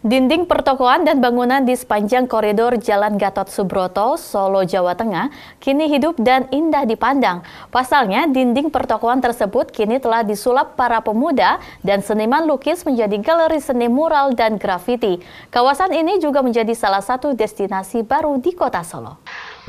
Dinding pertokoan dan bangunan di sepanjang koridor Jalan Gatot Subroto, Solo, Jawa Tengah kini hidup dan indah dipandang. Pasalnya, dinding pertokoan tersebut kini telah disulap para pemuda dan seniman lukis menjadi galeri seni mural dan grafiti. Kawasan ini juga menjadi salah satu destinasi baru di kota Solo.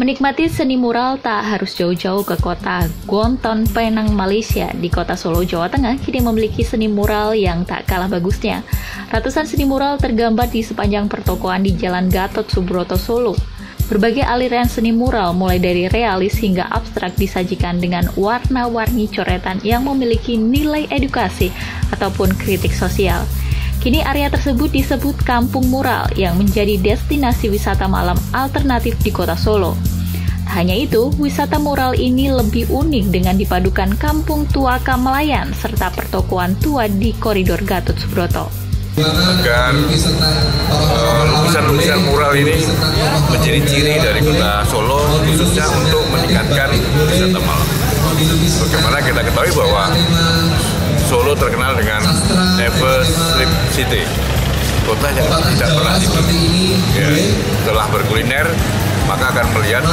Menikmati seni mural tak harus jauh-jauh ke kota Gonton Penang, Malaysia. Di kota Solo, Jawa Tengah, kini memiliki seni mural yang tak kalah bagusnya. Ratusan seni mural tergambar di sepanjang pertokoan di Jalan Gatot Subroto, Solo. Berbagai aliran seni mural mulai dari realis hingga abstrak disajikan dengan warna-warni coretan yang memiliki nilai edukasi ataupun kritik sosial. Kini area tersebut disebut Kampung Mural yang menjadi destinasi wisata malam alternatif di kota Solo. Hanya itu, wisata mural ini lebih unik dengan dipadukan Kampung Tua Kamelayan serta pertokoan tua di koridor Gatot Subroto. Agar uh, lukisan-lukisan mural ini menjadi ciri dari kota Solo khususnya untuk meningkatkan wisata malam. Bagaimana kita ketahui bahwa Solo terkenal dengan Never Sleep City kota yang tidak pernah tidur ya, setelah berkuliner maka akan melihat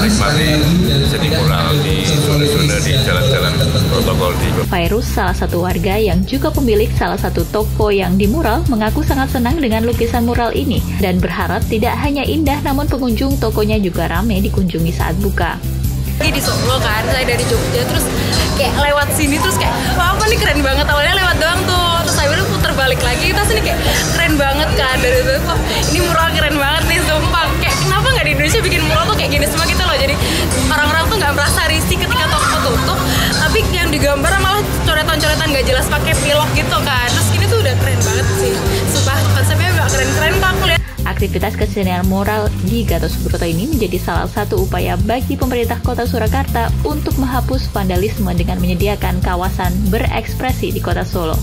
menikmati seni mural di zona-zona di jalan-jalan protokol di Virus, salah satu warga yang juga pemilik salah satu toko yang di mural, mengaku sangat senang dengan lukisan mural ini dan berharap tidak hanya indah namun pengunjung tokonya juga ramai dikunjungi saat buka. Di Solo kan saya dari Jogja terus kayak lewat sini terus kayak wah apa nih keren banget awalnya lewat doang tuh. Terus akhirnya putar balik lagi kita sini kayak keren banget kan dari itu wah coretan-coretan nggak jelas pakai pilok gitu kan terus ini tuh udah keren banget sih sumpah konsepnya udah keren-keren pak aku lihat Aktivitas kesenian moral di Gatot Subroto ini menjadi salah satu upaya bagi pemerintah kota Surakarta untuk menghapus vandalisme dengan menyediakan kawasan berekspresi di kota Solo.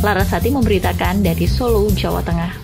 Larasati memberitakan dari Solo, Jawa Tengah.